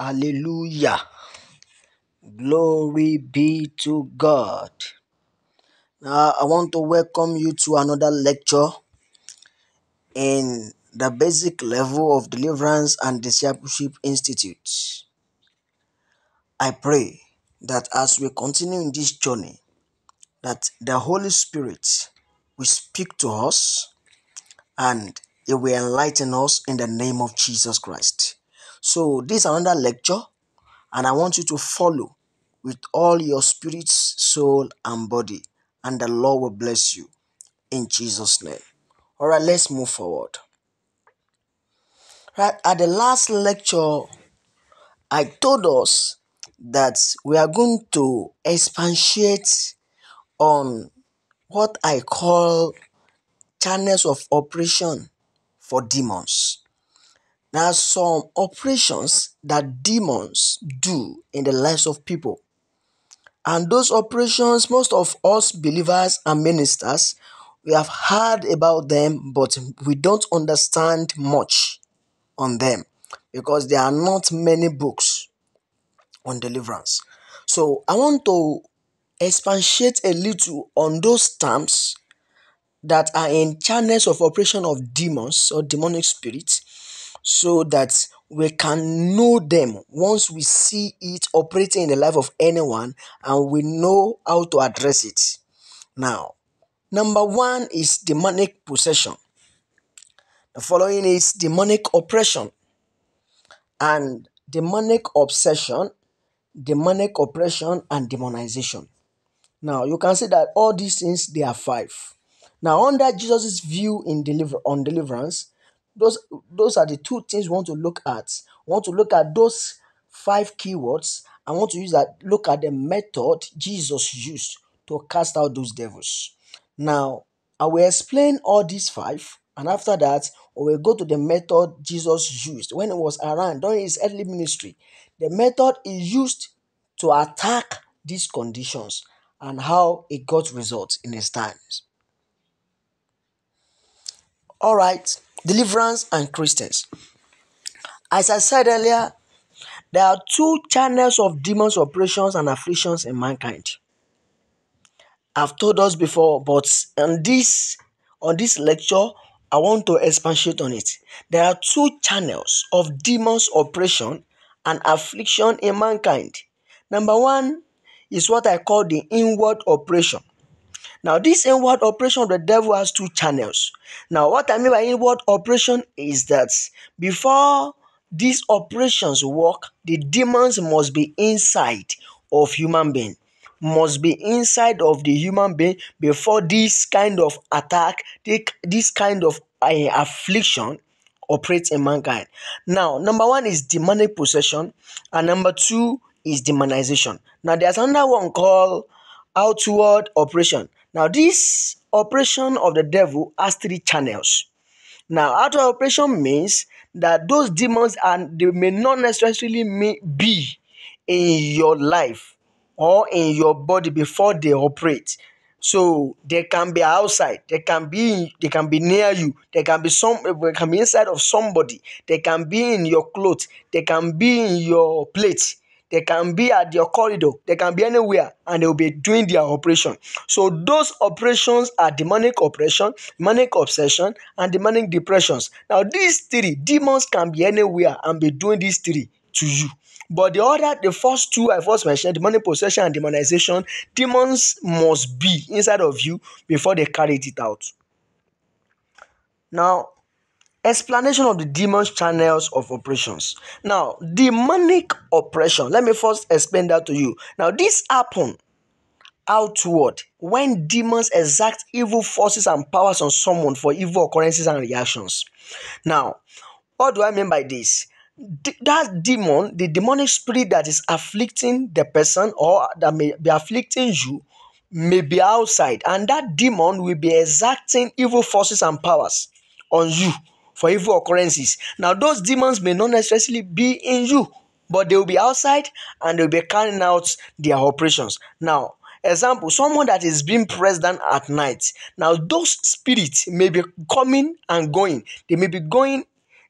Hallelujah. Glory be to God. Now, I want to welcome you to another lecture in the basic level of Deliverance and Discipleship Institute. I pray that as we continue in this journey, that the Holy Spirit will speak to us and it will enlighten us in the name of Jesus Christ. So, this is another lecture and I want you to follow with all your spirit, soul, and body, and the Lord will bless you in Jesus' name. All right, let's move forward. Right at the last lecture, I told us that we are going to expatiate on what I call channels of operation for demons. There are some operations that demons do in the lives of people and those operations, most of us believers and ministers, we have heard about them, but we don't understand much on them because there are not many books on deliverance. So I want to expatiate a little on those terms that are in channels of operation of demons or demonic spirits so that we can know them once we see it operating in the life of anyone and we know how to address it. Now, number one is demonic possession. The following is demonic oppression and demonic obsession, demonic oppression, and demonization. Now, you can see that all these things they are five. Now, under Jesus' view in deliver on deliverance, those those are the two things we want to look at. We want to look at those five keywords. I want to use that look at the method Jesus used to cast out those devils. Now, I will explain all these five, and after that, we will go to the method Jesus used when he was around during his earthly ministry. The method he used to attack these conditions and how it got results in his times. All right, deliverance and Christians. As I said earlier, there are two channels of demons, operations, and afflictions in mankind. I've told us before, but on this on this lecture, I want to expatiate on it. There are two channels of demons, operation, and affliction in mankind. Number one is what I call the inward operation. Now, this inward operation of the devil has two channels. Now, what I mean by inward operation is that before these operations work, the demons must be inside of human being must be inside of the human being before this kind of attack this kind of uh, affliction operates in mankind. Now number one is demonic possession and number two is demonization. Now there's another one called outward operation now this operation of the devil has three channels. Now outward operation means that those demons and they may not necessarily be in your life or in your body before they operate. So they can be outside they can be they can be near you they can be some they can be inside of somebody they can be in your clothes they can be in your plate they can be at your corridor they can be anywhere and they'll be doing their operation. So those operations are demonic operation demonic obsession and demonic depressions. Now these three demons can be anywhere and be doing these three to you. But the other, the first two I first mentioned, demonic possession and demonization, demons must be inside of you before they carried it out. Now, explanation of the demons channels of operations. Now, demonic oppression. Let me first explain that to you. Now, this happen outward when demons exact evil forces and powers on someone for evil occurrences and reactions. Now, what do I mean by this? that demon, the demonic spirit that is afflicting the person or that may be afflicting you, may be outside, and that demon will be exacting evil forces and powers on you for evil occurrences. Now, those demons may not necessarily be in you, but they will be outside and they'll be carrying out their operations. Now, example someone that is being pressed down at night now those spirits may be coming and going they may be going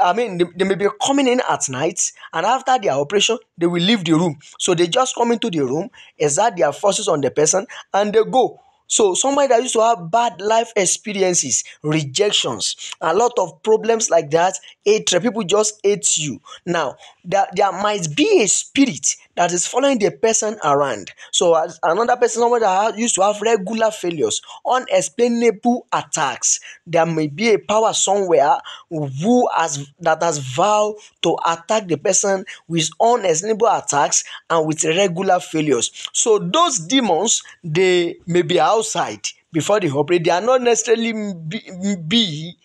I mean, they, they may be coming in at night, and after their operation, they will leave the room. So they just come into the room, exert their forces on the person, and they go. So somebody that used to have bad life experiences, rejections, a lot of problems like that, hatred, people just hate you. Now, there, there might be a spirit that is following the person around. So another person, somebody that used to have regular failures, unexplainable attacks, there may be a power somewhere who has that has vowed to attack the person with unexplainable attacks and with regular failures. So those demons, they may be out outside before they operate. They are not necessarily be, be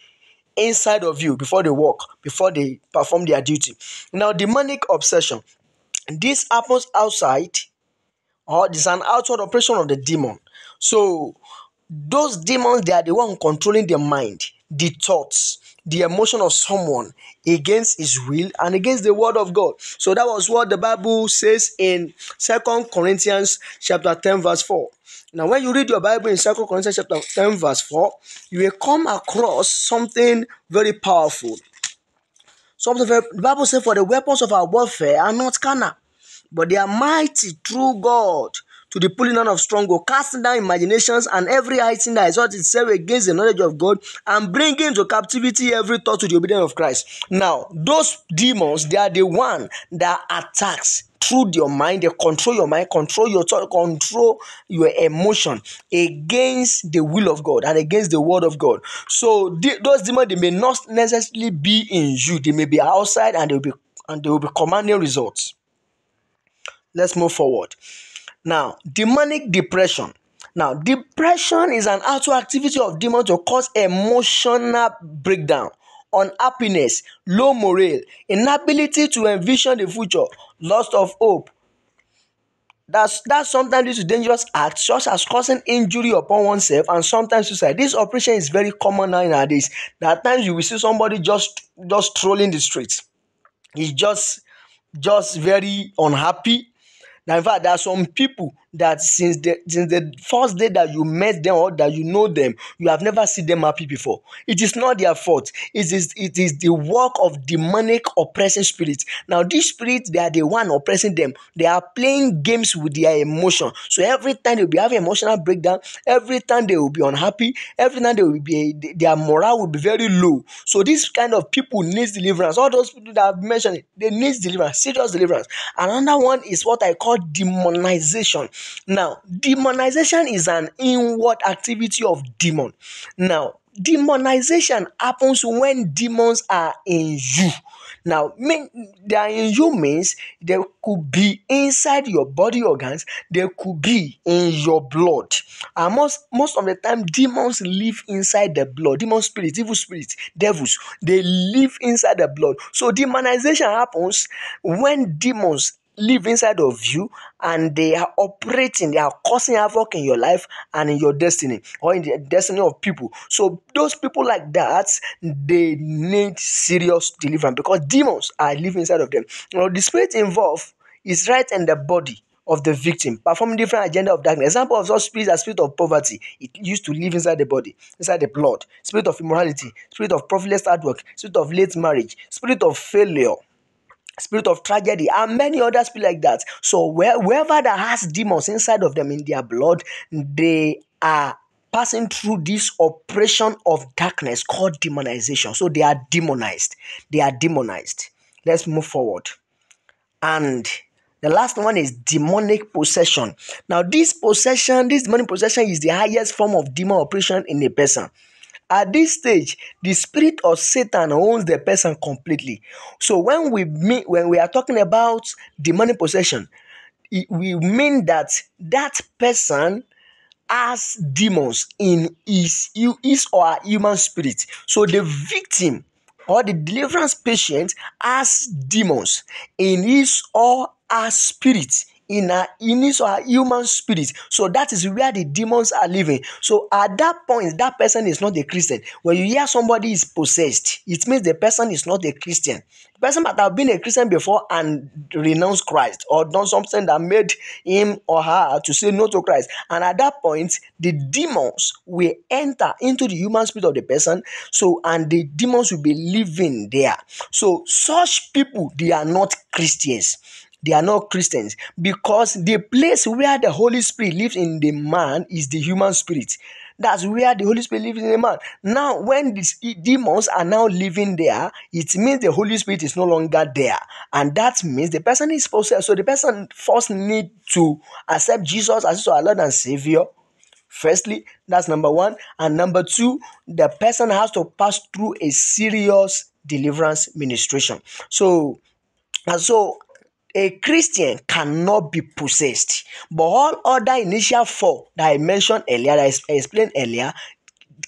inside of you before they work, before they perform their duty. Now, demonic obsession. This happens outside, or this is an outward operation of the demon. So, those demons, they are the one controlling the mind, the thoughts, the emotion of someone against his will and against the word of God. So that was what the Bible says in Second Corinthians chapter 10, verse 4. Now, when you read your Bible in Second Corinthians chapter 10, verse 4, you will come across something very powerful. Something very, the Bible says, For the weapons of our warfare are not carnal, but they are mighty through God to the pulling down of stronghold, casting down imaginations and every high thing that exalts itself against the knowledge of God, and bringing into captivity every thought to the obedience of Christ. Now, those demons, they are the one that attacks through your mind they control your mind control your thought control your emotion against the will of god and against the word of god. So the, those demons they may not necessarily be in you. They may be outside and they will be and they will be commanding results. Let's move forward. Now demonic depression. Now depression is an outward activity of demons to cause emotional breakdown unhappiness, low morale, inability to envision the future, loss of hope. That's that sometimes leads dangerous acts such as causing injury upon oneself and sometimes suicide. This operation is very common nowadays. There are times you will see somebody just just trolling the streets. He's just just very unhappy now, in fact, there are some people that since the since the first day that you met them or that you know them, you have never seen them happy before. It is not their fault. It is it is the work of demonic oppressing spirits. Now, these spirits they are the one oppressing them. They are playing games with their emotion. So every time they will be having emotional breakdown, every time they will be unhappy, every time they will be their morale will be very low. So this kind of people needs deliverance. All those people that I've mentioned, they need deliverance, serious deliverance. Another one is what I call demonization. Now, demonization is an inward activity of demon. Now, demonization happens when demons are in you. Now, mean, they are in you means they could be inside your body organs, they could be in your blood. And most, most of the time, demons live inside the blood. Demon spirits, evil spirits, devils, they live inside the blood. So, demonization happens when demons live inside of you and they are operating, they are causing havoc in your life and in your destiny or in the destiny of people. So, those people like that, they need serious deliverance because demons are living inside of them. Know, the spirit involved is right in the body of the victim, performing different agenda of darkness. Example of such spirits are spirit of poverty. It used to live inside the body, inside the blood. Spirit of immorality, spirit of profitless hard work, spirit of late marriage, spirit of failure spirit of tragedy and many other spirits like that. So where, wherever that has demons inside of them in their blood they are passing through this operation of darkness called demonization. So they are demonized. They are demonized. Let's move forward. And the last one is demonic possession. Now this possession this demonic possession is the highest form of demon operation in a person at this stage, the spirit of Satan owns the person completely. So when we mean, when we are talking about demonic possession, it, we mean that that person has demons in his, his or her human spirit. So the victim or the deliverance patient has demons in his or her spirit in our in his or human spirit. So that is where the demons are living. So at that point that person is not a christian. When you hear somebody is possessed it means the person is not a christian. The person might have been a christian before and renounced christ or done something that made him or her to say no to christ. And at that point the demons will enter into the human spirit of the person. So and the demons will be living there. So such people they are not christians they are not Christians because the place where the Holy Spirit lives in the man is the human spirit. That's where the Holy Spirit lives in the man. Now, when these demons are now living there, it means the Holy Spirit is no longer there, and that means the person is possessed. So the person first need to accept Jesus as his Lord and Savior. Firstly, that's number one, and number two, the person has to pass through a serious deliverance ministration. So, and so a Christian cannot be possessed. But all other initial four that I mentioned earlier, that I explained earlier,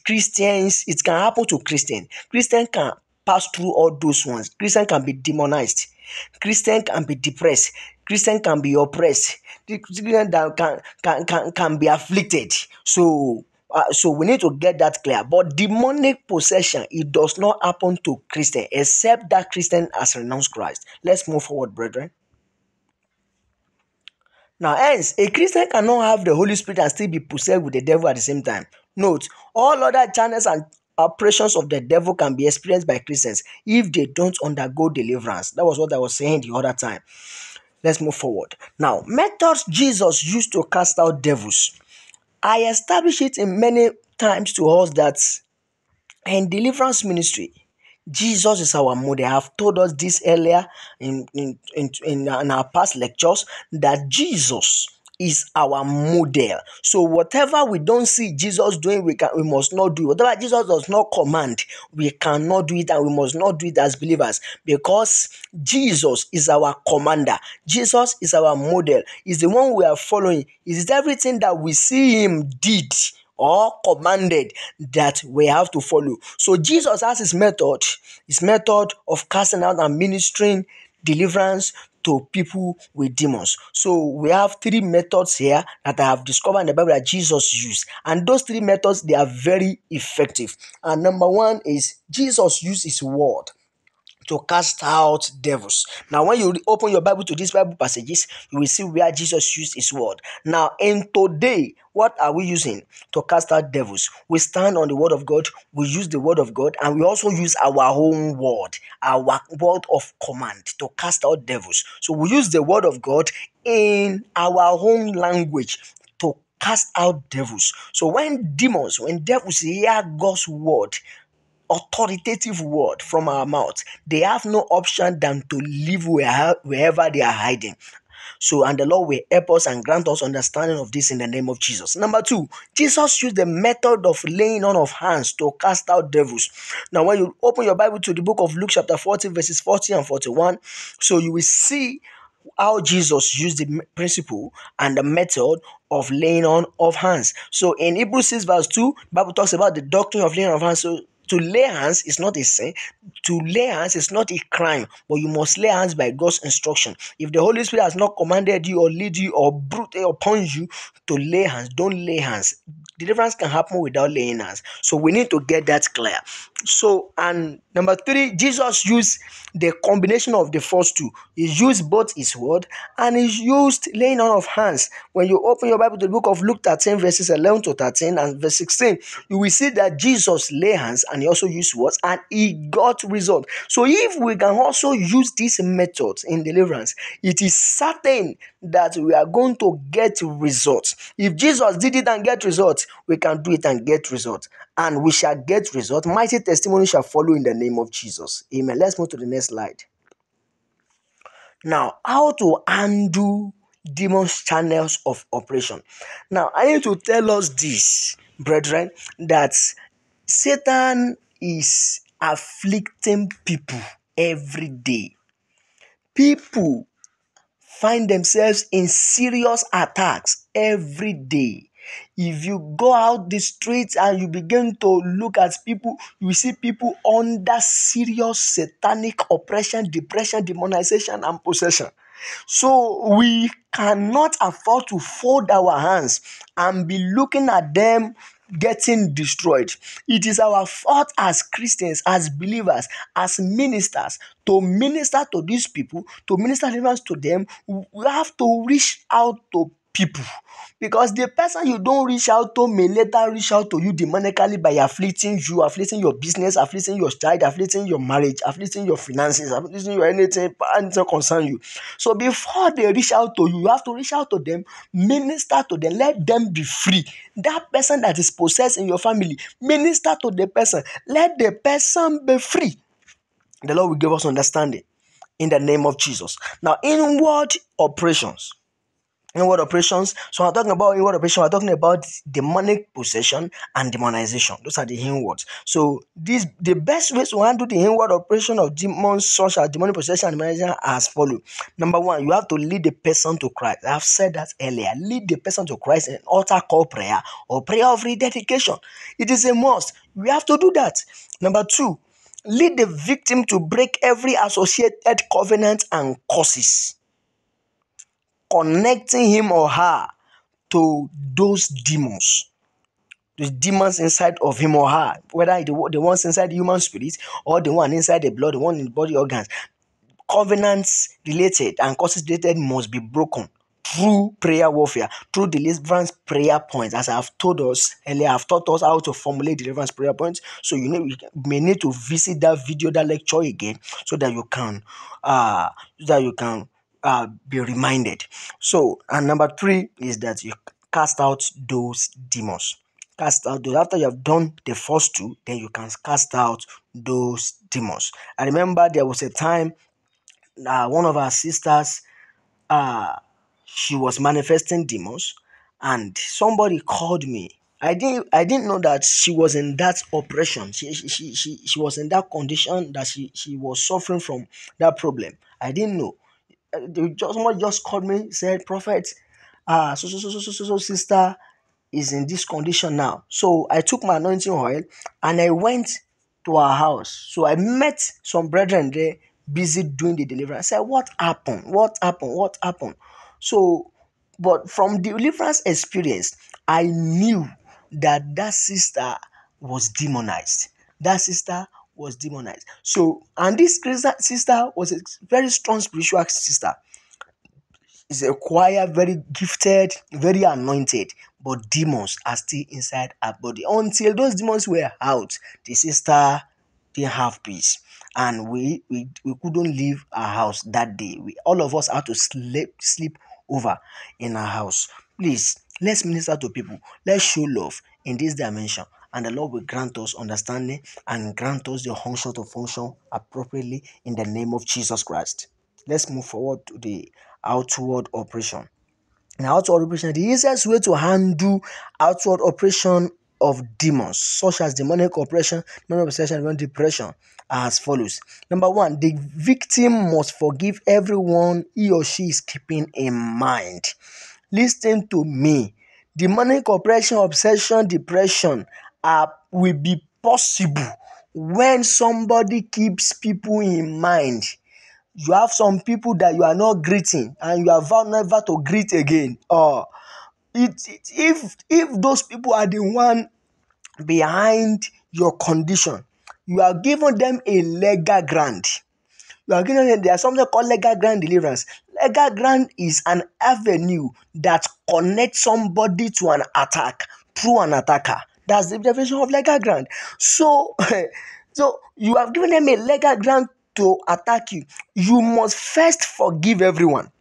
Christians, it can happen to Christian. Christian can pass through all those ones. Christian can be demonized. Christian can be depressed. Christian can be oppressed. Christian can, can, can, can be afflicted. So uh, so we need to get that clear. But demonic possession, it does not happen to Christian except that Christian has renounced Christ. Let's move forward, brethren. Now, hence, a Christian cannot have the Holy Spirit and still be possessed with the devil at the same time. Note, all other channels and operations of the devil can be experienced by Christians if they don't undergo deliverance. That was what I was saying the other time. Let's move forward. Now, methods Jesus used to cast out devils. I established it in many times to us that in deliverance ministry, Jesus is our model. I have told us this earlier in, in, in, in, uh, in our past lectures that Jesus is our model. So whatever we don't see Jesus doing, we can we must not do. Whatever Jesus does not command, we cannot do it, and we must not do it as believers because Jesus is our commander. Jesus is our model. Is the one we are following. Is everything that we see him did or commanded that we have to follow. So Jesus has his method, his method of casting out and ministering deliverance to people with demons. So we have three methods here that I have discovered in the Bible that Jesus used. And those three methods they are very effective. And number one is Jesus used his word to cast out devils. Now, when you open your Bible to these Bible passages, you will see where Jesus used his word. Now, in today, what are we using to cast out devils? We stand on the word of God, we use the word of God, and we also use our own word, our word of command to cast out devils. So we use the word of God in our own language to cast out devils. So when demons, when devils hear God's word, authoritative word from our mouth, they have no option than to live wherever they are hiding. So, and the Lord will help us and grant us understanding of this in the name of Jesus. Number two, Jesus used the method of laying on of hands to cast out devils. Now, when you open your Bible to the book of Luke, chapter 40, verses 40 and 41, so you will see how Jesus used the principle and the method of laying on of hands. So in Hebrews 6, verse 2, Bible talks about the doctrine of laying on of hands. So to lay hands is not a sin. To lay hands is not a crime, but you must lay hands by God's instruction. If the Holy Spirit has not commanded you or lead you or brought upon you to lay hands, don't lay hands. Deliverance can happen without laying hands. So we need to get that clear. So, and number three, Jesus used the combination of the first two. He used both his word and he used laying on of hands. When you open your Bible to the book of Luke 13, verses 11 to 13 and verse 16, you will see that Jesus lay hands and he also used words and he got result. So if we can also use these methods in deliverance, it is certain that we are going to get results. If Jesus did it and get results, we can do it and get results. And we shall get results. Mighty testimony shall follow in the name of Jesus. Amen. Let's move to the next slide. Now, how to undo demons' channels of operation. Now, I need to tell us this, brethren, that Satan is afflicting people every day. People find themselves in serious attacks every day. If you go out the streets and you begin to look at people, you see people under serious satanic oppression, depression, demonization, and possession. So we cannot afford to fold our hands and be looking at them getting destroyed. It is our fault as Christians, as believers, as ministers to minister to these people, to minister deliverance to them. We have to reach out to people because the person you don't reach out to may later reach out to you demonically by afflicting you, afflicting your business, afflicting your child, afflicting your marriage, afflicting your finances, afflicting your anything, anything concern you. So before they reach out to you, you have to reach out to them, minister to them, let them be free. That person that is possessed in your family, minister to the person, let the person be free. The Lord will give us understanding in the name of Jesus. Now, inward operations inward operations. So I'm talking about inward operation. We're talking about demonic possession and demonization. Those are the inwards. So this the best ways to handle the inward operation of demons such as demonic possession and demonization as follow. Number one, you have to lead the person to Christ. I've said that earlier. Lead the person to Christ in altar call prayer or prayer of rededication. It is a must. We have to do that. Number two, lead the victim to break every associated covenant and curses connecting him or her to those demons the demons inside of him or her whether the, the ones inside the human spirit or the one inside the blood the one in the body organs covenants related and causes related must be broken through prayer warfare, through deliverance prayer points, as I've told us earlier, I've taught us how to formulate deliverance prayer points. So you, know, you may need to visit that video, that lecture again, so that you can, uh, so that you can uh, be reminded. So, and number three is that you cast out those demons. Cast out those. After you have done the first two, then you can cast out those demons. I remember there was a time uh, one of our sisters, uh, she was manifesting demons, and somebody called me. I didn't I didn't know that she was in that oppression. She, she, she, she, was in that condition that she, she was suffering from that problem. I didn't know they just someone just called me said prophet ah so so so so so so, sister is in this condition now. So i took my anointing oil and i went to her house. So i met some brethren there busy doing the deliverance. I said what happened? What happened? What happened? So but from deliverance experience i knew that that sister was demonized. That sister was demonized. So, and this sister was a very strong spiritual sister. Is a choir, very gifted, very anointed, but demons are still inside her body. Until those demons were out, the sister didn't have peace. And we, we, we couldn't leave our house that day. We all of us had to sleep sleep over in our house. Please, let's minister to people. Let's show love in this dimension and the Lord will grant us understanding and grant us the function to function appropriately in the name of Jesus Christ. Let's move forward to the outward operation. Now, outward operation, the easiest way to handle outward operation of demons, such as demonic oppression, demonic possession, and depression, as follows. Number one, the victim must forgive everyone he or she is keeping in mind. Listen to me. Demonic oppression, obsession, depression are will be possible when somebody keeps people in mind. You have some people that you are not greeting and you are vowed never to greet again. Or it, it if if those people are the one behind your condition you are giving them a legal grant. You are giving them there's something called legal grant deliverance. Legal grant is an avenue that connects somebody to an attack through an attacker that's the definition of legal ground. So, so you have given them a legal ground to attack you. You must first forgive everyone.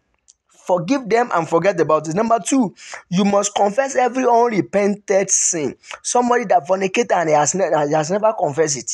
Forgive them and forget about it. Number two, you must confess every unrepented sin. Somebody that fornicated and he has, ne- has never confessed it.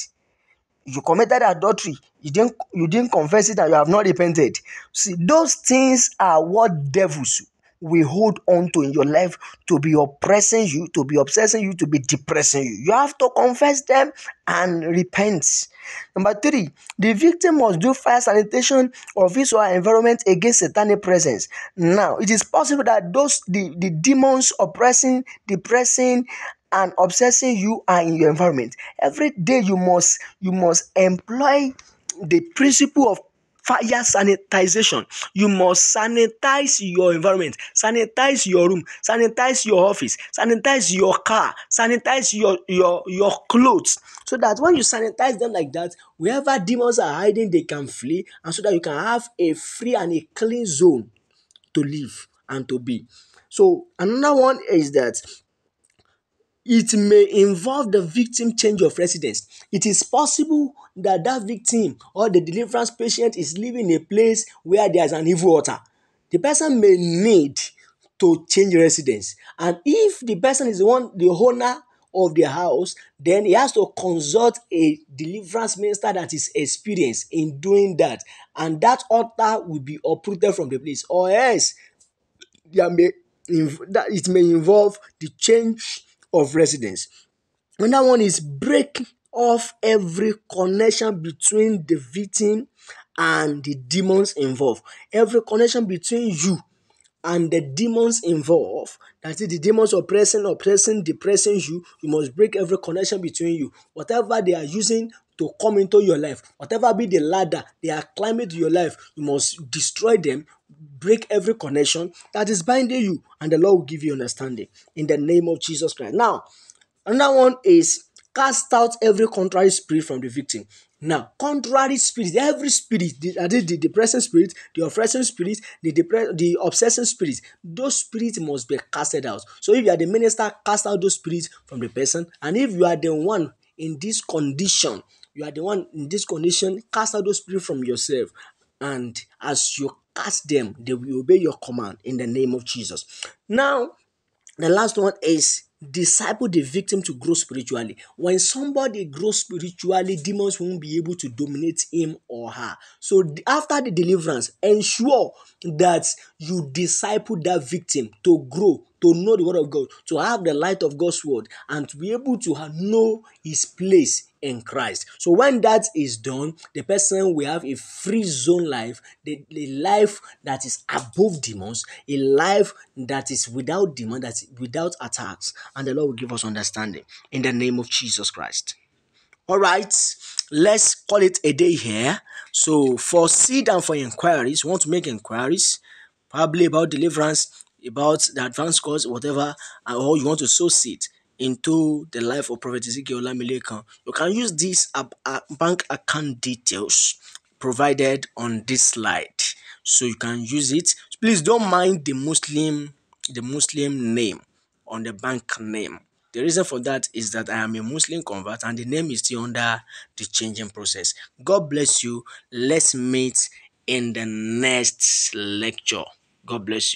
You committed adultery, you didn't you didn't confess it and you have not repented. See, those things are what devils will hold on to in your life to be oppressing you, to be obsessing you, to be depressing you. You have to confess them and repent. Number three, the victim must do fire sanitation of his or her environment against satanic presence. Now, it is possible that those the, the demons oppressing, depressing, and obsessing you are in your environment. Every day you must you must employ the principle of fire sanitization. You must sanitize your environment, sanitize your room, sanitize your office, sanitize your car, sanitize your your your clothes so that when you sanitize them like that, wherever demons are hiding, they can flee, and so that you can have a free and a clean zone to live and to be. So another one is that it may involve the victim change of residence. It is possible that that victim or the deliverance patient is living in a place where there's an evil altar. The person may need to change residence. And if the person is the one, the owner of the house, then he has to consult a deliverance minister that is experienced in doing that. And that altar will be uprooted from the place. Or else there may that it may involve the change of residence. Another one is break off every connection between the victim and the demons involved. Every connection between you and the demons involved, that is the demons oppressing, oppressing, depressing you, you must break every connection between you. Whatever they are using to come into your life, whatever be the ladder they are climbing to your life, you must destroy them, break every connection that is binding you, and the Lord will give you understanding in the name of Jesus Christ. Now, another one is cast out every contrary spirit from the victim. Now, contrary spirit, every spirit, the, the depressing spirit, the oppressing spirit, the depre- the obsessing spirit, those spirits must be casted out. So if you are the minister, cast out those spirits from the person. And if you are the one in this condition, you are the one in this condition, cast out those spirits from yourself. And as you cast them, they will obey your command in the name of Jesus. Now, the last one is disciple the victim to grow spiritually. When somebody grows spiritually, demons won't be able to dominate him or her. So after the deliverance, ensure that you disciple that victim to grow, to know the word of God, to have the light of God's word, and to be able to know his place in Christ. So when that is done, the person will have a free zone life, the, the life that is above demons, a life that is without demon, that's without attacks, and the Lord will give us understanding in the name of Jesus Christ. All right, let's call it a day here. So for seed and for inquiries, want to make inquiries, probably about deliverance, about the advanced course, whatever, uh, or you want to sow seed into the life of Prophet Ezekiel Olamilekan, you can use these bank account details provided on this slide. So you can use it. Please don't mind the Muslim, the Muslim name on the bank name. The reason for that is that I am a Muslim convert and the name is still under the changing process. God bless you. Let's meet in the next lecture. God bless you.